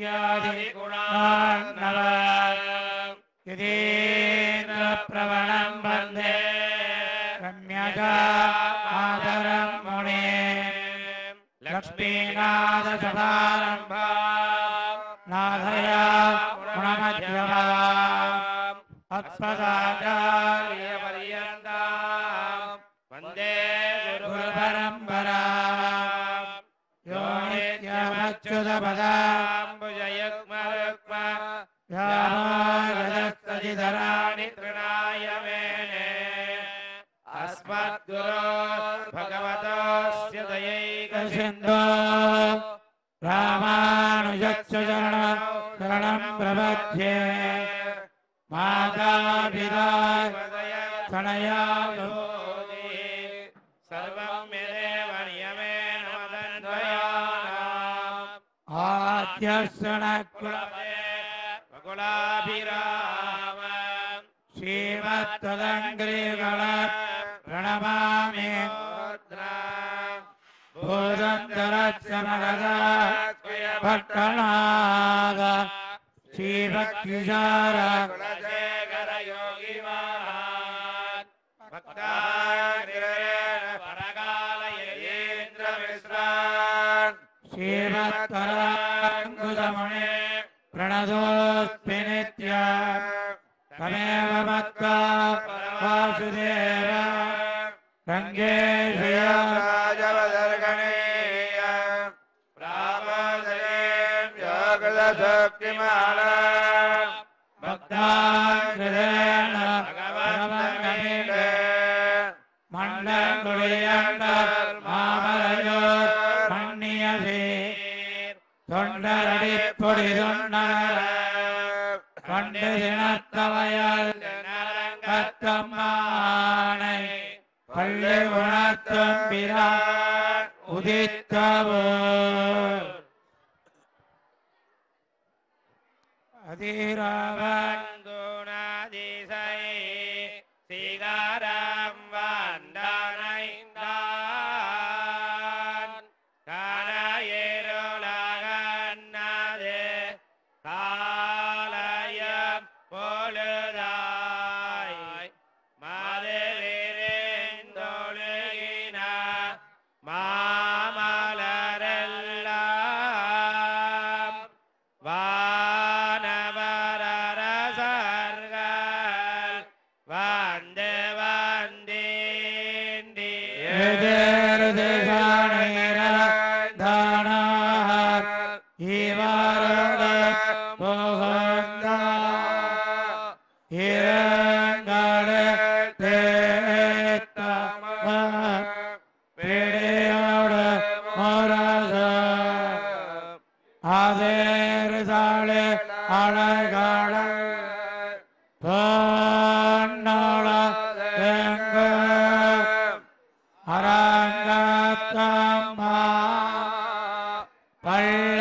यादि अस्मद्गुरो भगवतस्य दयैकसिन्धो राम பட்டனாக ஸ்ரீபக்திசார குலசேகர யோகி மகான் பரகால மிஸ்ரான் ஸ்ரீமத்தரா கண்டு தினத்தவையால் நரங்கத்தம்மானை பள்ளி உணர்த்தும் பிரான் உதித்தவு. அதிராவன் 但是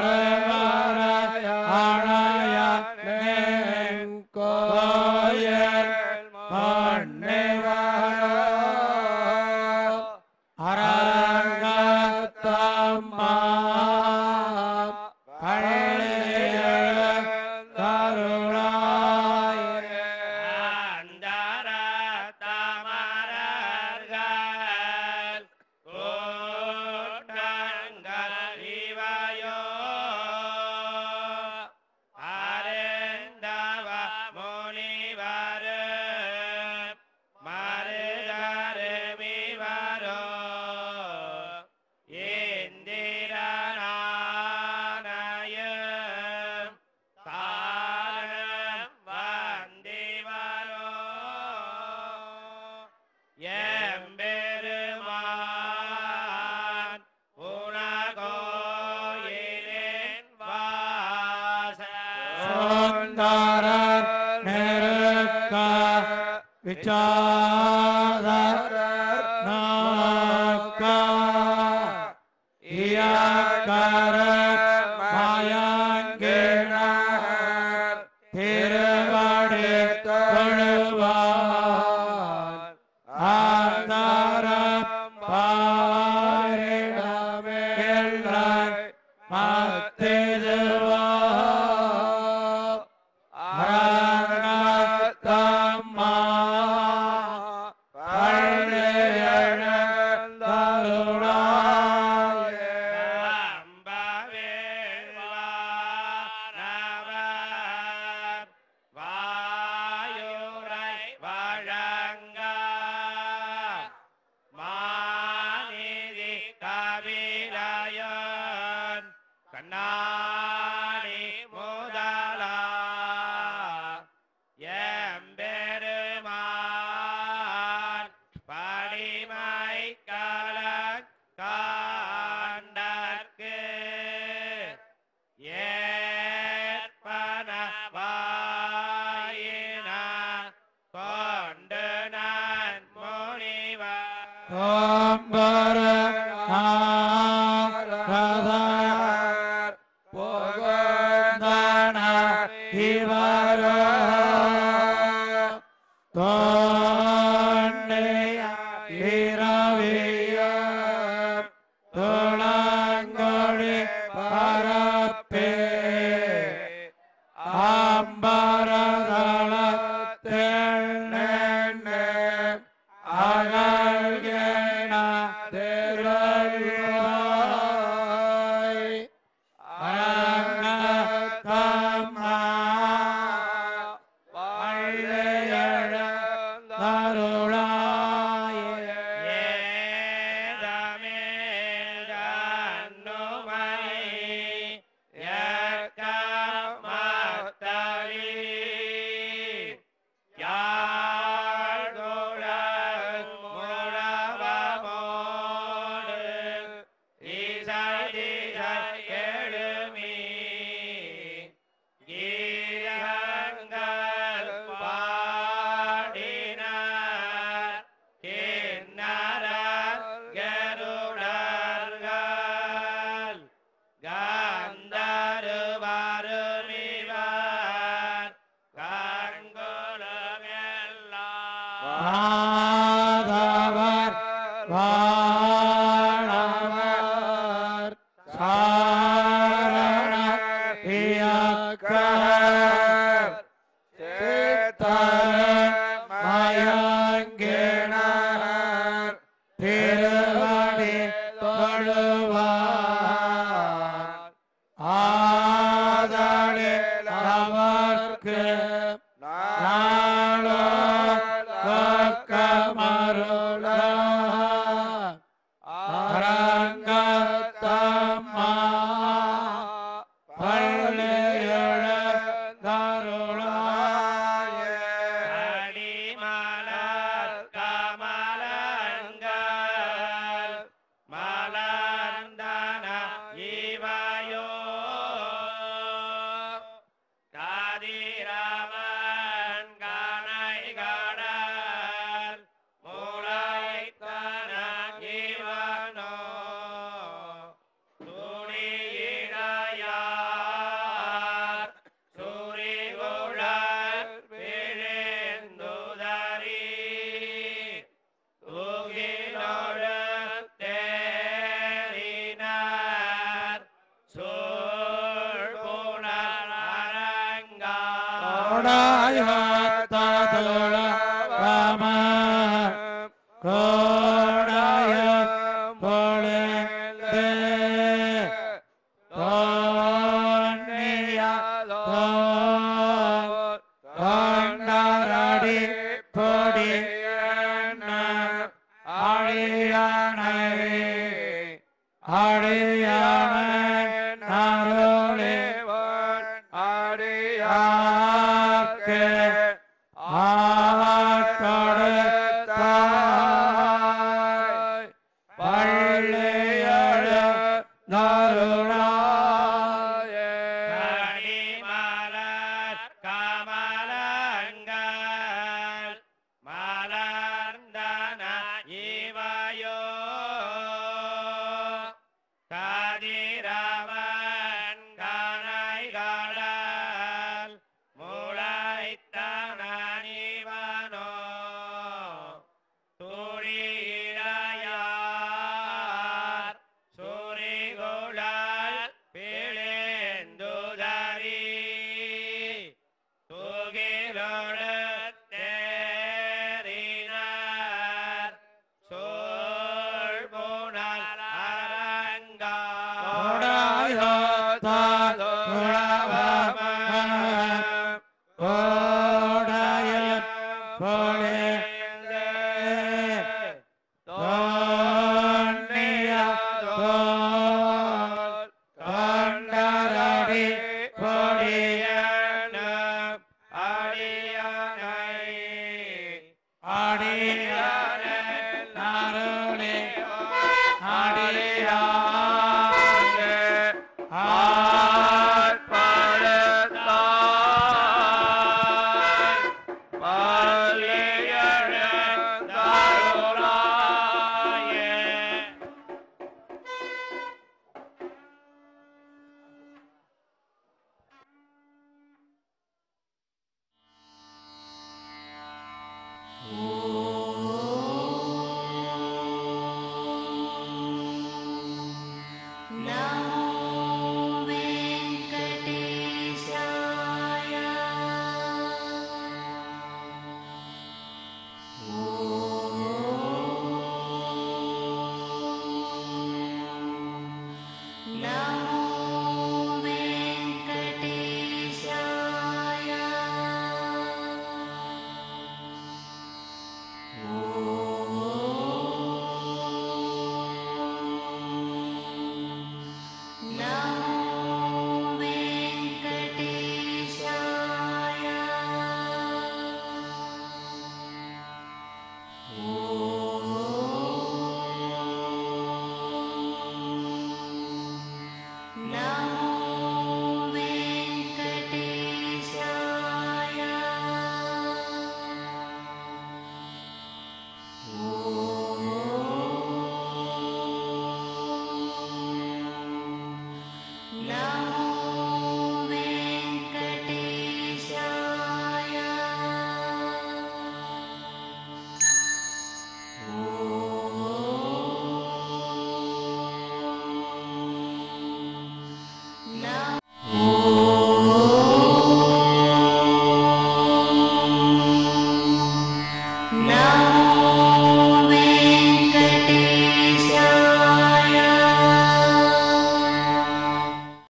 Hare la Hare Hare Adi